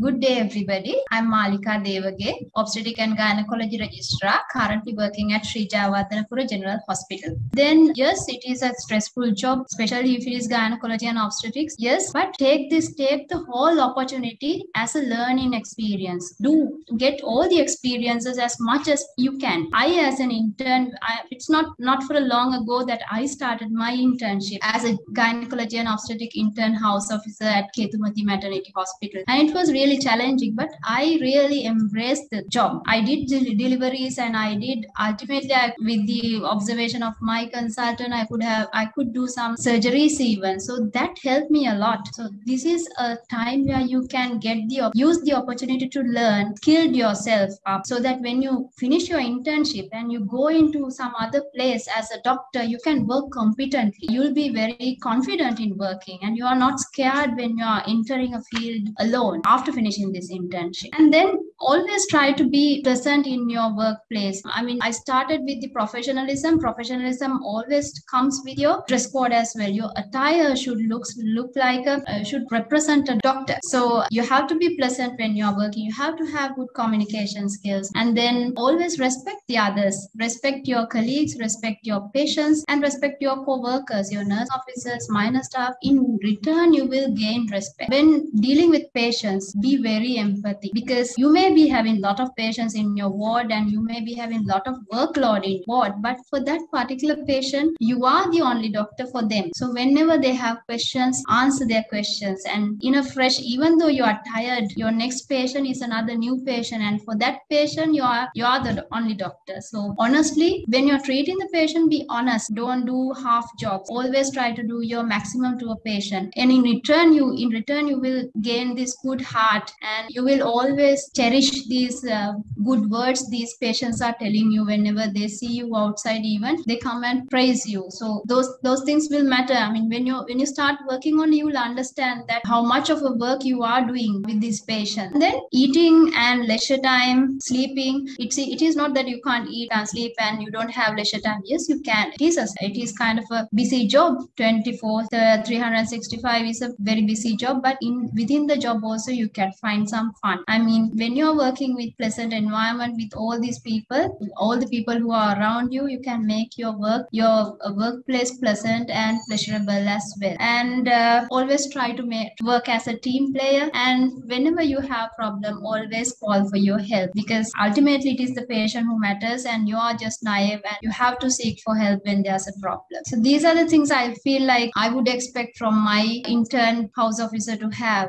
Good day, everybody. I'm Malika Devage, obstetric and gynecology registrar, currently working at Sri Jayewardenepura General Hospital. Then, yes, it is a stressful job, especially if it is gynecology and obstetrics. Yes, but take this, take the whole opportunity as a learning experience. Do get all the experiences as much as you can. I, as an intern, I, it's not not for a long ago that I started my internship as a gynecology and obstetric intern house officer at Ketumati Maternity Hospital, and it was really challenging but i really embraced the job. I did deliveries and i did ultimately I, with the observation of my consultant i could have i could do some surgeries even. So that helped me a lot. So this is a time where you can get the use the opportunity to learn skilled yourself up so that when you finish your internship and you go into some other place as a doctor you can work competently. You'll be very confident in working and you are not scared when you are entering a field alone. After finishing this internship. And then always try to be present in your workplace. I mean i started with the professionalism. Professionalism always comes with your dress code as well. Your attire should look look like a uh, should represent a doctor. So you have to be pleasant when you're working. You have to have good communication skills. And then always respect the others. Respect your colleagues. Respect your patients. And respect your co-workers your nurse officers minor staff. In return you will gain respect. When dealing with patients be very empathic because you may be having a lot of patients in your ward and you may be having a lot of workload in ward but for that particular patient you are the only doctor for them. So whenever they have questions answer their questions. And in a fresh even though you are tired your next patient is another new patient. And for that patient you are you are the only doctor. So honestly when you're treating the patient be honest. Don't do half jobs. Always try to do your maximum to a patient. And in return you in return you will gain this good heart. And you will always cherish these uh, good words these patients are telling you whenever they see you outside even they come and praise you. So those those things will matter. I mean when you when you start working on you will understand that how much of a work you are doing with this patient and then eating and leisure time sleeping it's it is not that you can't eat and sleep and you don't have leisure time. Yes you can. It is a, it is kind of a busy job. 24 uh, 365 is a very busy job but in within the job also you can find some fun. I mean when you're working with pleasant environment with all these people all the people who are around you you can make your work your uh, workplace pleasant and pleasurable as well. And uh, always try to make work as a team player. And whenever you have problem always call for your help because ultimately it is the patient who matters and you are just naive and you have to seek for help when there's a problem. So these are the things i feel like i would expect from my intern house officer to have